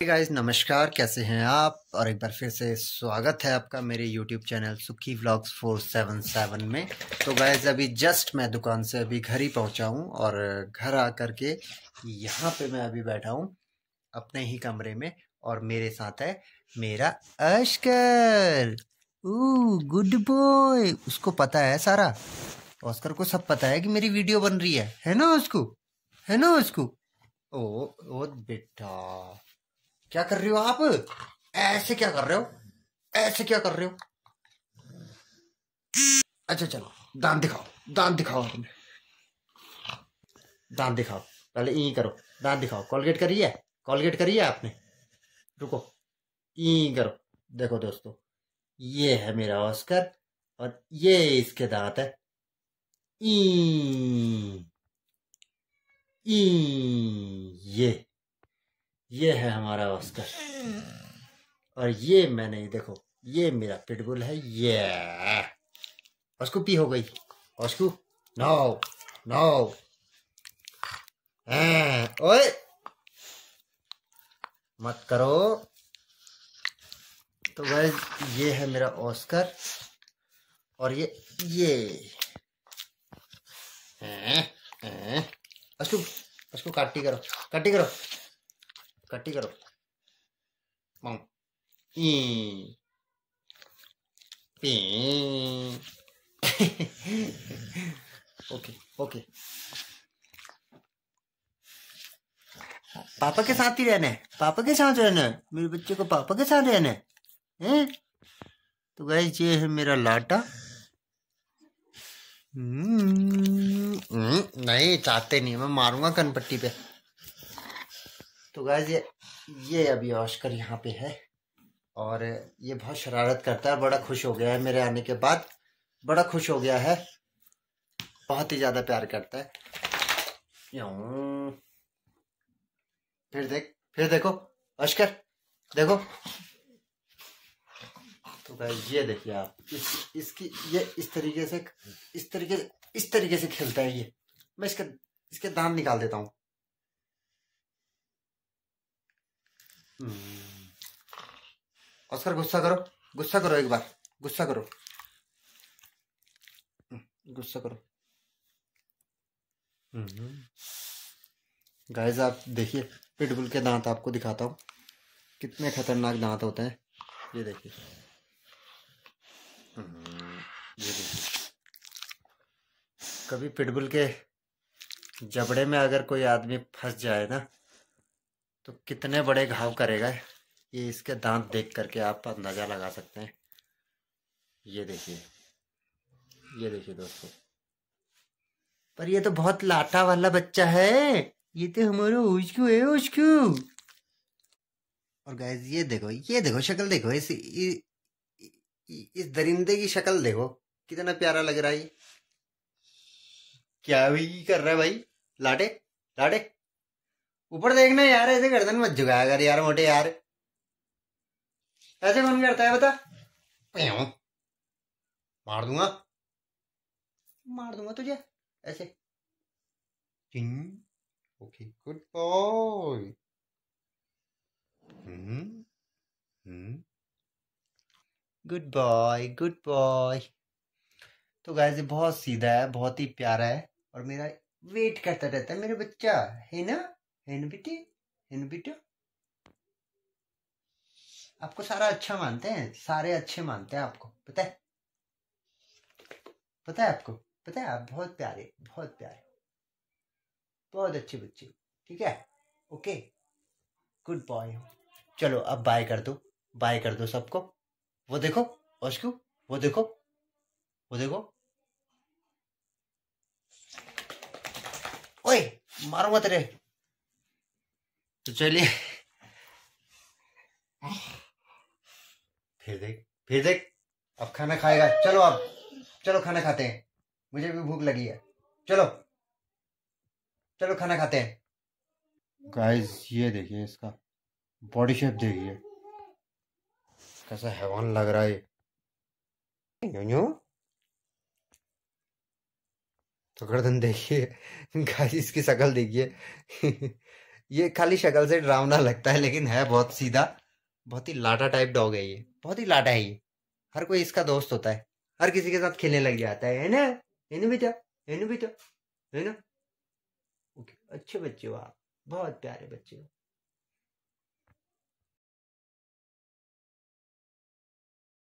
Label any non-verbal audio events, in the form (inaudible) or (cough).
Guys नमस्कार, कैसे हैं आप? और एक बार फिर से स्वागत है आपका मेरे यूट्यूब चैनल सुखी व्लॉग्स 477 में। तो गाइस अभी जस्ट मैं दुकान से अभी घर ही पहुँचा हूँ और घर आकर के यहाँ पे मैं अभी बैठा हूँ, अपने ही कमरे में और मेरे साथ है मेरा अस्कर गुड बॉय उसको पता है सारा? ऑस्कर को सब पता है कि मेरी वीडियो बन रही है। है ना उसको? है ना उसको? ओ ओ बेटा। क्या कर रहे हो आप? ऐसे क्या कर रहे हो? ऐसे क्या कर रहे हो? अच्छा चलो, दांत दिखाओ दांत दिखाओ आपने दांत दिखाओ, पहले ई करो, दांत दिखाओ। कॉलगेट करी है? कॉलगेट करी है आपने? रुको, ई करो। देखो दोस्तों, ये है मेरा ऑस्कर और ये इसके दांत है। ई ई, ये। ये है हमारा ऑस्कर। और ये मैंने, देखो, ये मेरा पिटबुल है, ये। उसको पी हो गई। उसको नो नो। ओए। मत करो। तो वह ये है मेरा ऑस्कर। और ये ये। उसको उसको काटी करो काटी करो। कट्टी करो। Okay okay. पापा के साथ ही रहना है। पापा के साथ रहना है। मेरे बच्चे को पापा के साथ रहना है। हैं? तो गैस ये है मेरा लाटा। हम्म, हम्म, नहीं चाहते नहीं मैं मारूँगा कनपट्टी पे। तो गैस ये ये अभी ऑस्कर यहाँ पे है और ये बहुत शरारत करता है, बड़ा खुश हो गया है मेरे आने के बाद। बड़ा खुश हो गया है, बहुत ही ज़्यादा प्यार करता है। फिर देख, फिर देखो अस्कर देखो। तो गाइस ये देखिए आप, इस, इसकी, ये इस तरीके से, इस तरीके इस तरीके से खेलता है ये। मैं इसके इसके दांत निकाल देता हूँ। ऑस्कर हम्म। गुस्सा करो। गुस्सा करो एक बार। गुस्सा करो। हम्म, गुस्सा करो। गाइस आप देखिए पिटबुल के दांत आपको दिखाता हूँ। कितने खतरनाक दांत होते हैं। ये देखिए। हम्म, ये देखिए। कभी पिटबुल के जबड़े में अगर कोई आदमी फंस जाए ना तो कितने बड़े घाव करेगा ये? इसके दांत देख करके आप अंदाज़ा लगा सकते हैं। ये देखिए ये देखिए दोस्तों। पर ये तो बहुत लाटा वाला बच्चा है। ये तो हमारा उचकू है उचकू और गैस ये देखो ये देखो, शक्ल देखो, इस इस दरिंदे की शक्ल देखो। कितना प्यारा लग रहा है। क्या भी कर रहा है भाई? लाटे लाटे। ऊपर देखना यार ऐसे गर्दन मत झुकाया कर यार मोटे यार। ऐसे कौन करता है बता? मार दूँगा। मार दूँगा तुझे ऐसे। Okay good boy. Good boy good boy. तो गाय बहुत सीधा है बहुत ही प्यारा है और मेरा वेट करता रहता है मेरा बच्चा है ना? हेन बेटे हेन बेटा आपको सारा अच्छा मानते हैं, सारे अच्छे मानते हैं आपको, पता है? पता है आपको? पता है? आप बहुत प्यारे बहुत प्यारे। बहुत अच्छे बच्चे, ठीक है? ओके? गुड बॉय चलो, अब बाय कर दो। बाय कर दो सबको। वो देखो उसको वो देखो वो देखो। ओए मारो मत रे तो चलिए। फिर देख फिर देख। अब खाना खाएगा। चलो अब, चलो खाना खाते हैं। मुझे भी भूख लगी है। चलो चलो खाना खाते हैं। गाइस ये देखिए इसका। बॉडी शेप देखिए। कैसा हैवान लग रहा है न्यू तो गर्दन देखिए। (laughs) गाइस इसकी शक्ल देखिए। (laughs) ये खाली शक्ल से डरावना लगता है, लेकिन है बहुत सीधा। बहुत ही लाटा टाइप डॉग है ये। बहुत ही लाटा है ये। हर कोई इसका दोस्त होता है। हर किसी के साथ खेलने लग जाता है ना? है ना बेटा? इन्हें बेटा? है ना? ओके, अच्छे बच्चे हो आप। बहुत प्यारे बच्चे हो।